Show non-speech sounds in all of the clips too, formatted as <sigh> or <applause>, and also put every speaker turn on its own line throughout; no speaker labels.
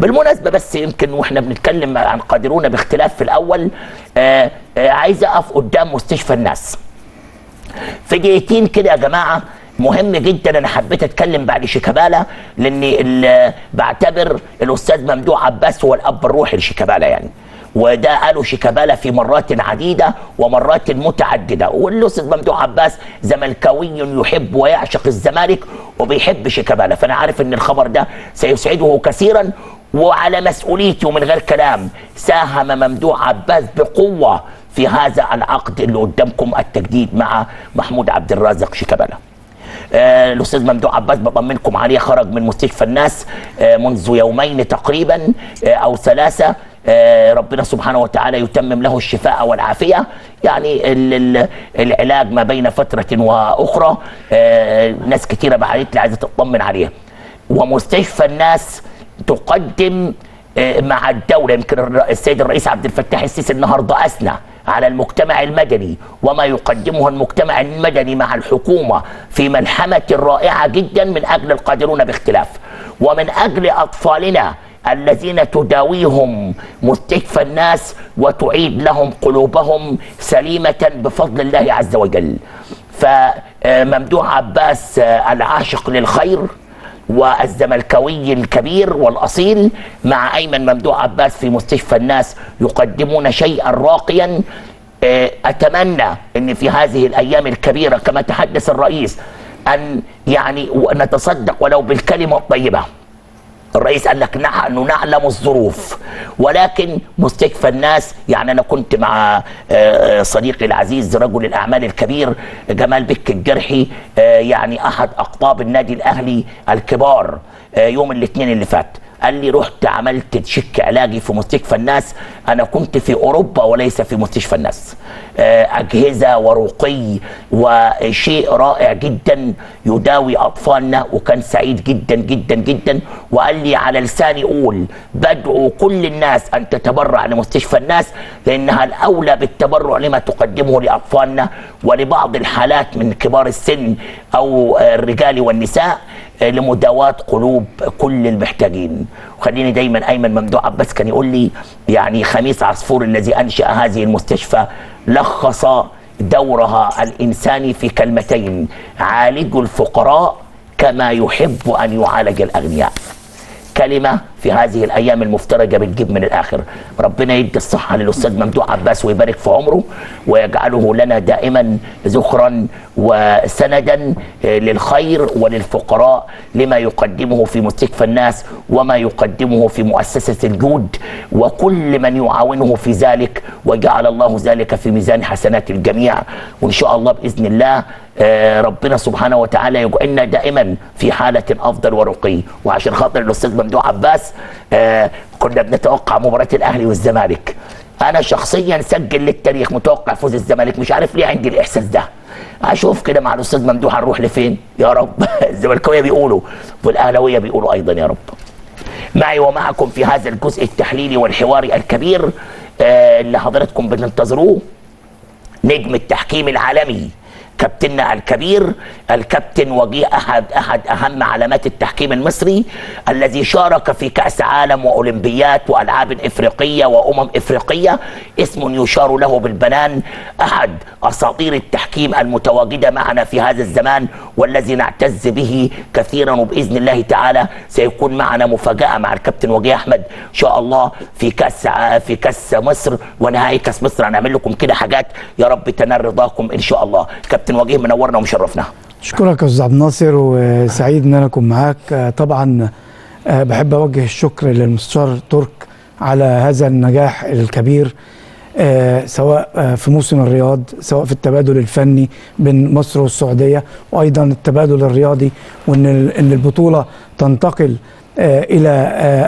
بالمناسبة بس يمكن وإحنا بنتكلم عن قادرون باختلاف في الأول آه آه عايز أقف قدام مستشفى الناس. في دقيقتين كده يا جماعة مهم جدا أنا حبيت أتكلم بعد شيكابالا لأني بعتبر الأستاذ ممدوح عباس هو الأب الروحي لشيكابالا يعني. وده قالوا شيكابالا في مرات عديدة ومرات متعددة. والأستاذ ممدوح عباس زملكاوي يحب ويعشق الزمالك وبيحب شيكابالا. فأنا عارف إن الخبر ده سيسعده كثيرا وعلى مسؤوليتي ومن غير كلام. ساهم ممدوح عباس بقوة في هذا العقد اللي قدامكم التجديد مع محمود عبد الرازق شيكابالا. آه الأستاذ ممدوح عباس بطمنكم عليه خرج من مستشفى الناس آه منذ يومين تقريبا آه أو ثلاثة. آه ربنا سبحانه وتعالى يتمم له الشفاء والعافية. يعني ال ال العلاج ما بين فترة وأخرى. آه ناس كثيره بعتت لي عايزه تطمن عليه. ومستشفى الناس تقدم آه مع الدولة يمكن السيد الرئيس عبد الفتاح السيسي النهارده أثنى على المجتمع المدني وما يقدمه المجتمع المدني مع الحكومة في ملحمة رائعة جدا من أجل القادرون باختلاف. ومن أجل أطفالنا الذين تداويهم مستشفى الناس وتعيد لهم قلوبهم سليمة بفضل الله عز وجل. فممدوح عباس العاشق للخير. والزملكاوي الكبير والأصيل مع أيمن ممدوح عباس في مستشفى الناس يقدمون شيئا راقيا. أتمنى إن في هذه الأيام الكبيرة كما تحدث الرئيس أن يعني نتصدق ولو بالكلمة الطيبة. الرئيس قال لك نحن نعلم الظروف. ولكن مستشفى الناس يعني أنا كنت مع صديقي العزيز رجل الأعمال الكبير جمال بك الجرحي يعني أحد أقطاب النادي الأهلي الكبار يوم الاثنين اللي فات. قال لي رحت عملت تشيك علاجي في مستشفى الناس. أنا كنت في أوروبا وليس في مستشفى الناس. أجهزة ورقي وشيء رائع جدا يداوي أطفالنا وكان سعيد جدا جدا جدا. وقال لي على لساني قول بدعو كل الناس أن تتبرع لمستشفى الناس لأنها الأولى بالتبرع لما تقدمه لأطفالنا ولبعض الحالات من كبار السن أو الرجال والنساء. لمداواة قلوب كل المحتاجين. وخليني دايما أيمن ممدوح عباس كان يقول لي يعني خميس عصفور الذي أنشأ هذه المستشفى لخص دورها الإنساني في كلمتين عالجوا الفقراء كما يحب أن يعالج الأغنياء. كلمة في هذه الأيام المفترجة بتجيب من الآخر. ربنا يدي الصحة للأستاذ ممدوح عباس ويبارك في عمره ويجعله لنا دائما ذخرا وسندا للخير وللفقراء لما يقدمه في مستشفى الناس وما يقدمه في مؤسسة الجود وكل من يعاونه في ذلك وجعل الله ذلك في ميزان حسنات الجميع. وإن شاء الله بإذن الله ربنا سبحانه وتعالى يجعلنا دائما في حالة أفضل ورقي. وعشان خاطر الأستاذ ممدوح عباس آه كنا بنتوقع مباراة الأهلي والزمالك. أنا شخصيا سجل للتاريخ متوقع فوز الزمالك. مش عارف ليه عندي الإحساس ده. أشوف كده مع الأستاذ ممدوح هنروح لفين؟ يا رب. <laughs> الزملكاوية بيقولوا والأهلاوية بيقولوا أيضا يا رب. معي ومعكم في هذا الجزء التحليلي والحواري الكبير آه اللي حضراتكم بتنتظروه. نجم التحكيم العالمي. كابتننا الكبير الكابتن وجيه أحد أحد أهم علامات التحكيم المصري الذي شارك في كأس عالم وأولمبيات وألعاب إفريقية وأمم إفريقية. اسم يشار له بالبنان أحد أساطير التحكيم المتواجدة معنا في هذا الزمان والذي نعتز به كثيرا وبإذن الله تعالى. سيكون معنا مفاجأة مع الكابتن وجيه أحمد. ان شاء الله في كأس في كأس مصر ونهائي كأس مصر. هنعمل لكم كده حاجات. يا رب تنال رضاكم إن شاء الله. كابتن وجيه منورنا ومشرفنا.
اشكرك يا أستاذ عبد الناصر وسعيد إن أنا أكون معاك. طبعا بحب أوجه الشكر للمستشار ترك على هذا النجاح الكبير سواء في موسم الرياض سواء في التبادل الفني بين مصر والسعودية وأيضا التبادل الرياضي وإن إن البطولة تنتقل إلى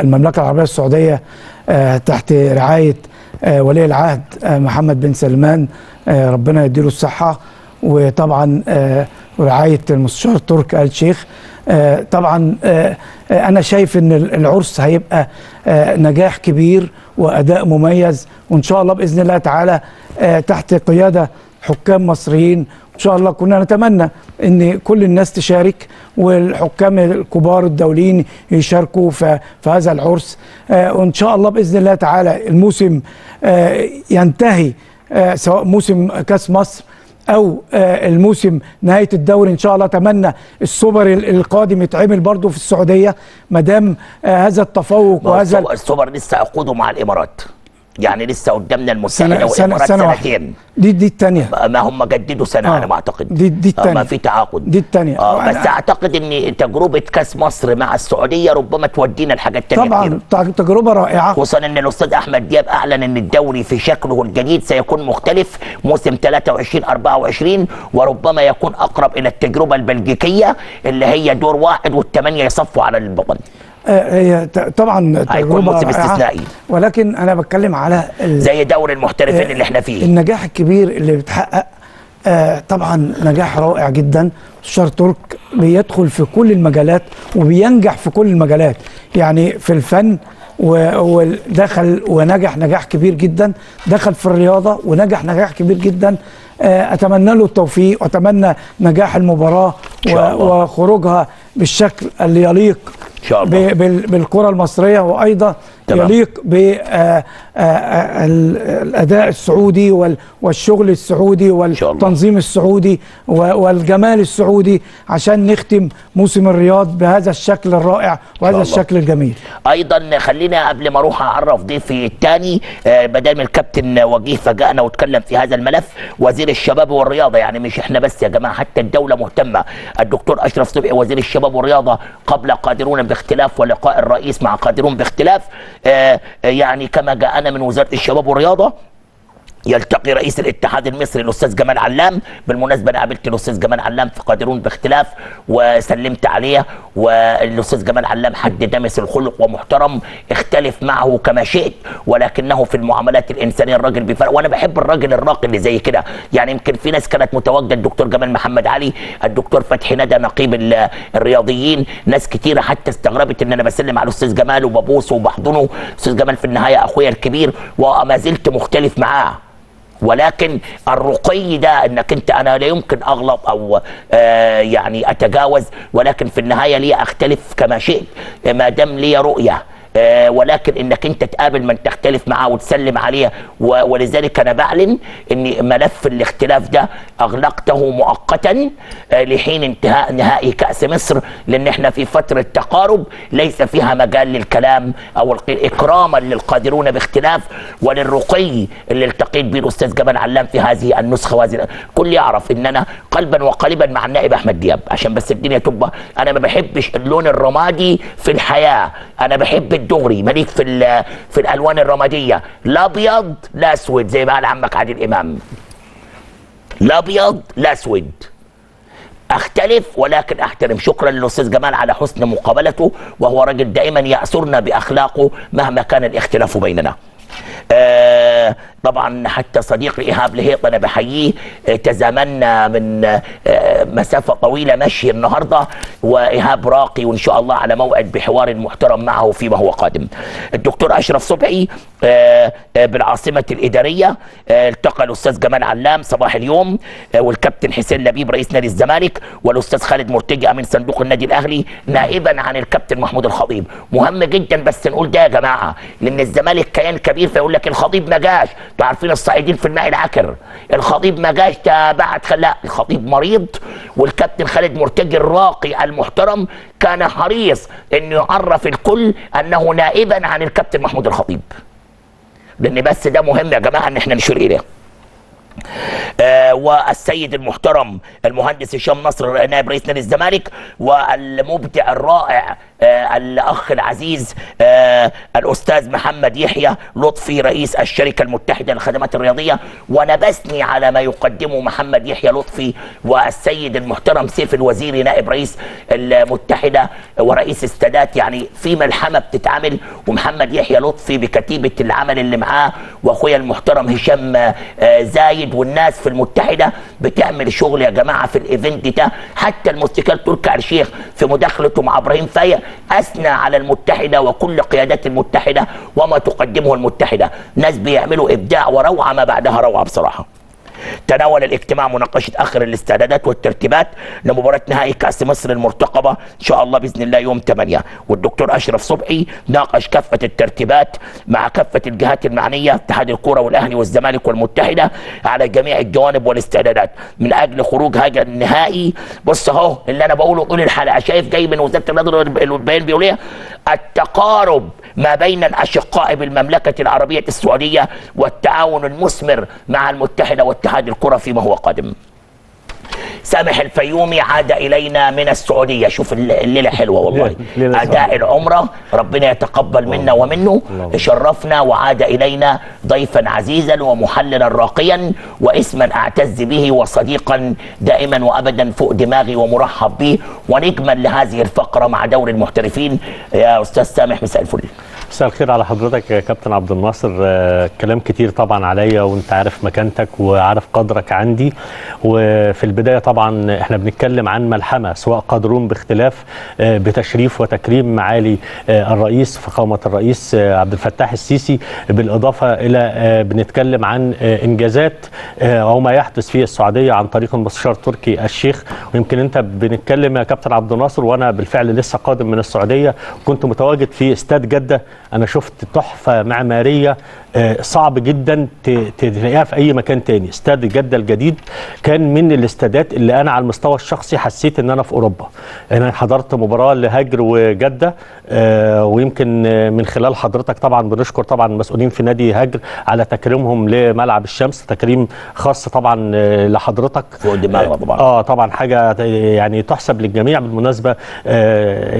المملكة العربية السعودية تحت رعاية ولي العهد محمد بن سلمان ربنا يديله الصحة. وطبعا رعاية المستشار ترك آل شيخ طبعا أنا شايف إن العرس هيبقى نجاح كبير وأداء مميز. وإن شاء الله بإذن الله تعالى تحت قيادة حكام مصريين. إن شاء الله كنا نتمنى إن كل الناس تشارك والحكام الكبار الدوليين يشاركوا في هذا العرس. آه، وإن شاء الله بإذن الله تعالى الموسم آه، ينتهي آه، سواء موسم كأس مصر أو آه، الموسم نهاية الدوري إن شاء الله. أتمنى السوبر ال- القادم يتعمل برضه في السعودية ما دام آه، هذا التفوق وهذا
السوبر- السوبر لسه عقوده مع الإمارات. يعني لسه قدامنا
سنه
والامارات
سنة واحدة
سنتين
دي دي الثانية
ما هم جددوا سنة
آه.
على ما أعتقد
دي- دي
آه، ما. في تعاقد
دي التانية.
آه بس
وأنا-
أعتقد إن تجربة كأس مصر مع السعودية ربما تودينا لحاجات تانية
طبعا
كتير.
تجربة رائعة
خصوصا إن الأستاذ أحمد دياب أعلن إن الدوري في شكله الجديد سيكون مختلف موسم 23 24 وربما يكون أقرب إلى التجربة البلجيكية اللي هي دور واحد والثمانيه يصفوا على البطل
آه، هي ت- طبعا تجربة
موسم
رائعة.
استثنائي.
ولكن أنا بتكلم على
زي دوري المحترفين اللي إحنا فيه.
النجاح الكبير اللي بيتحقق آه طبعا نجاح رائع جدا. الشار ترك بيدخل في كل المجالات وبينجح في كل المجالات. يعني في الفن ودخل ونجح نجاح كبير جدا. دخل في الرياضة ونجح نجاح كبير جدا. آه أتمنى له التوفيق وأتمنى نجاح المباراة وخروجها بالشكل اللي يليق
إن شاء الله.
ب- بال- بالكرة المصرية وأيضا
تمام.
يليق بالأداء السعودي وال- والشغل السعودي
شاء الله.
والتنظيم السعودي والجمال السعودي عشان نختم موسم الرياض بهذا الشكل الرائع وهذا. الشكل الجميل
أيضا خلينا قبل ما أروح أعرف ضيفي الثاني بدل الكابتن وجيه فاجأنا واتكلم في هذا الملف وزير الشباب والرياضة يعني مش إحنا بس يا جماعة حتى الدولة مهتمة الدكتور أشرف صبحي وزير الشباب والرياضة قبل قادرون باختلاف ولقاء الرئيس مع قادرون باختلاف آه، آه، يعني كما جاءنا من وزارة الشباب والرياضة يلتقي رئيس الاتحاد المصري الأستاذ جمال علام. بالمناسبة أنا قابلت الأستاذ جمال علام في قادرون باختلاف وسلمت عليه والأستاذ جمال علام حد دمس الخلق ومحترم اختلف معه كما شئت ولكنه في المعاملات الإنسانية الراجل بيفرق وأنا بحب الراجل الراقي اللي زي كده. يعني يمكن في ناس كانت متواجده الدكتور جمال محمد علي الدكتور فتحي ندى نقيب ال- الرياضيين ناس كتيرة حتى استغربت إن أنا بسلم على الأستاذ جمال وببوسه وبحضنه. الاستاذ جمال في النهاية أخويا الكبير وما زلت مختلف معاه. ولكن الرقي ده انك انت أنا لا يمكن اغلط أو آه يعني اتجاوز ولكن في النهاية لي اختلف كما شئت ما دام لي رؤية. آه ولكن إنك أنت تقابل من تختلف معاه وتسلم عليه. ولذلك أنا بعلن ان ملف الاختلاف ده أغلقته مؤقتا آه لحين انتهاء نهائي كأس مصر لأن إحنا في فترة تقارب ليس فيها مجال للكلام أو إكراما للقادرون باختلاف. وللرقي اللي التقيت به الأستاذ جمال علام في هذه النسخة وهذه كل يعرف إن أنا قلبا وقالبا مع النائب أحمد دياب. عشان بس الدنيا تبقى أنا ما بحبش اللون الرمادي في الحياة. أنا بحب الدغري ماليك في في الألوان الرمادية. لا ابيض لا اسود زي ما قال عمك عادل إمام. لا ابيض لا اسود أختلف ولكن أحترم. شكرا للأستاذ جمال على حسن مقابلته وهو راجل دائما يأسرنا بأخلاقه مهما كان الاختلاف بيننا. آه طبعا حتى صديقي إيهاب لهيط أنا بحييه آه تزامنا من آه مسافة طويلة مشي النهارده وإيهاب راقي وإن شاء الله على موعد بحوار محترم معه فيما هو قادم. الدكتور أشرف صبحي آه آه بالعاصمة الإدارية آه التقى الأستاذ جمال علام صباح اليوم والكابتن حسين لبيب رئيس نادي الزمالك والأستاذ خالد مرتجي أمين صندوق النادي الأهلي نائبا عن الكابتن محمود الخطيب. مهم جدا بس نقول ده يا جماعة لأن الزمالك كيان كبير فيقول لك الخطيب ما جاش. أنتوا عارفين الصعيدين في الماء العكر. الخطيب ما جاش ده خلا الخطيب مريض والكابتن خالد مرتجي الراقي المحترم كان حريص انه يعرف الكل أنه نائبا عن الكابتن محمود الخطيب. لأن بس ده مهم يا جماعة إن إحنا نشير إليه. آه والسيد المحترم المهندس هشام نصر نائب رئيس نادي الزمالك والمبدع الرائع الأخ العزيز آه الأستاذ محمد يحيى لطفي رئيس الشركة المتحدة للخدمات الرياضية. وأنا بثني على ما يقدمه محمد يحيى لطفي والسيد المحترم سيف الوزيري نائب رئيس المتحدة ورئيس السادات. يعني في ملحمة بتتعمل. ومحمد يحيى لطفي بكتيبة العمل اللي معاه وأخويا المحترم هشام آه زايد والناس في المتحدة بتعمل شغل يا جماعة في الإيفنت ده. حتى الموسيقار تركي الشيخ في مداخلته مع إبراهيم فايق أثنى على المتحدة وكل قيادات المتحدة وما تقدمه المتحدة. ناس بيعملوا إبداع وروعة ما بعدها روعة بصراحة. تناول الاجتماع مناقشة آخر الاستعدادات والترتيبات لمباراة نهائي كأس مصر المرتقبة إن شاء الله بإذن الله يوم 8 والدكتور أشرف صبحي ناقش كافة الترتيبات مع كافة الجهات المعنية اتحاد الكره والأهلي والزمالك والمتحدة على جميع الجوانب والاستعدادات. من أجل خروج هذا النهائي بص أهو اللي أنا بقوله طول الحلقة. شايف جاي من وزارة الرياضة والبيان بيقول إيه؟ التقارب ما بين الأشقاء بالمملكة العربية السعودية والتعاون المثمر مع المتحدة واتحاد الكرة فيما هو قادم. سامح الفيومي عاد إلينا من السعودية. شوف الليلة حلوة والله. <laughs>
ليلة
أداء العمرة. ربنا يتقبل منا ومنه. شرفنا وعاد إلينا ضيفا عزيزا ومحللا راقيا واسما أعتز به وصديقا دائما وأبدا فوق دماغي ومرحب به ونجما لهذه الفقرة مع دور المحترفين. يا أستاذ سامح مساء الفل.
مساء الخير على حضرتك يا كابتن عبد الناصر. آه، كلام كتير طبعا عليا وانت عارف مكانتك وعارف قدرك عندي. وفي البداية طبعا إحنا بنتكلم عن ملحمة سواء قادرون باختلاف آه، بتشريف وتكريم معالي آه، الرئيس فخامة الرئيس عبد الفتاح السيسي. بالإضافة إلى بنتكلم عن إنجازات أو ما يحدث في السعودية عن طريق المستشار تركي الشيخ. ويمكن أنت بنتكلم يا كابتن عبد الناصر وأنا بالفعل لسه قادم من السعودية. كنت متواجد في استاد جدة أنا شفت تحفة معمارية آه، صعب جدا تلاقيها في أي مكان تاني. استاد جدة الجديد كان من الاستادات اللي أنا على المستوى الشخصي حسيت إن أنا في أوروبا. أنا حضرت مباراة لهجر وجدة آه، ويمكن من خلال حضرتك طبعا بنشكر طبعا المسؤولين في نادي هجر على تكريمهم لملعب الشمس تكريم خاص طبعا آه، لحضرتك.
فوق دماغنا طبعا.
آه طبعا حاجة يعني تحسب للجميع. بالمناسبة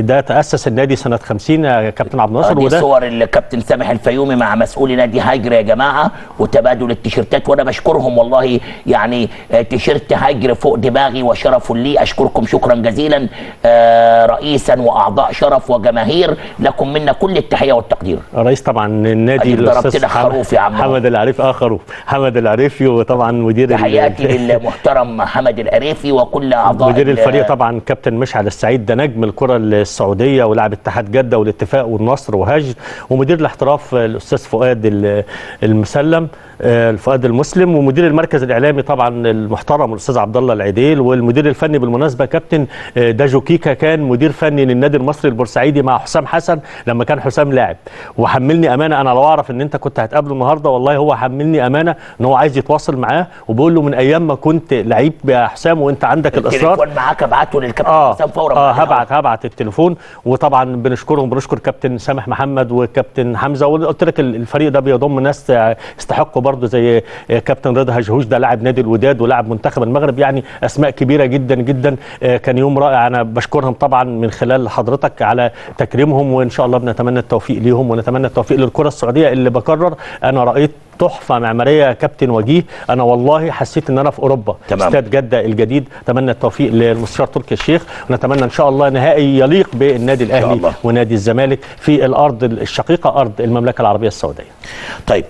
ده تأسس النادي سنة 50 يا كابتن عبد الناصر وده
صور الكابتن سامح الفيومي مع مسؤول نادي هاجر يا جماعة وتبادل التيشيرتات وأنا بشكرهم والله يعني آه، تيشيرت هاجر فوق دماغي وشرف لي أشكركم شكرا جزيلا آه، رئيسا وأعضاء شرف وجماهير لكم منا كل التحية والتقدير
رئيس طبعا النادي
خروف يا عم.
حمد العريفي آه خروف حمد العريفي وطبعا مدير
تحياتي <laughs> للمحترم حمد العريفي وكل أعضاء
مدير
ال-
الفريق طبعا كابتن مشعل السعيد ده نجم الكرة السعودية ولاعب اتحاد جدة والاتفاق والنصر وهجر ومدير الاحتراف الأستاذ فؤاد ال- المسلم. آه، فؤاد المسلم ومدير المركز الإعلامي طبعا المحترم الأستاذ عبد الله العديل والمدير الفني بالمناسبة كابتن آه، داجو كيكا كان مدير فني للنادي المصري البورسعيدي مع حسام حسن لما كان حسام لاعب. وحملني أمانة أنا لو أعرف إن أنت كنت هتقابله النهارده والله هو حملني أمانة إن هو عايز يتواصل معاه وبيقول له من أيام ما كنت لعيب يا حسام وأنت عندك الإصرار.
التليفون معاك ابعته للكابتن
آه
حسام فورا
آه هبعت هبعت التليفون. وطبعا بنشكرهم بنشكر كابتن سامح محمد وكابتن حمزة. وقلت لك الفريق ده بيضم ناس يستحقوا برضه زي كابتن رضا هجهوش ده لاعب نادي الوداد ولاعب منتخب المغرب يعني أسماء كبيرة جدا جدا آه، كان يوم رائع. أنا بشكرهم طبعا من خلال حضرتك على تكريمهم وإن شاء الله بنتمنى التوفيق ليهم ونتمنى التوفيق للكرة السعودية اللي بكرر. أنا رأيت تحفة معمارية يا كابتن وجيه. أنا والله حسيت إن أنا في أوروبا
تمام.
استاد جدة الجديد. أتمنى التوفيق للمستشار تركي الشيخ ونتمنى إن شاء الله نهائي يليق بالنادي
الأهلي.
ونادي الزمالك في الأرض الشقيقة أرض المملكة العربية السعودية.
طيب.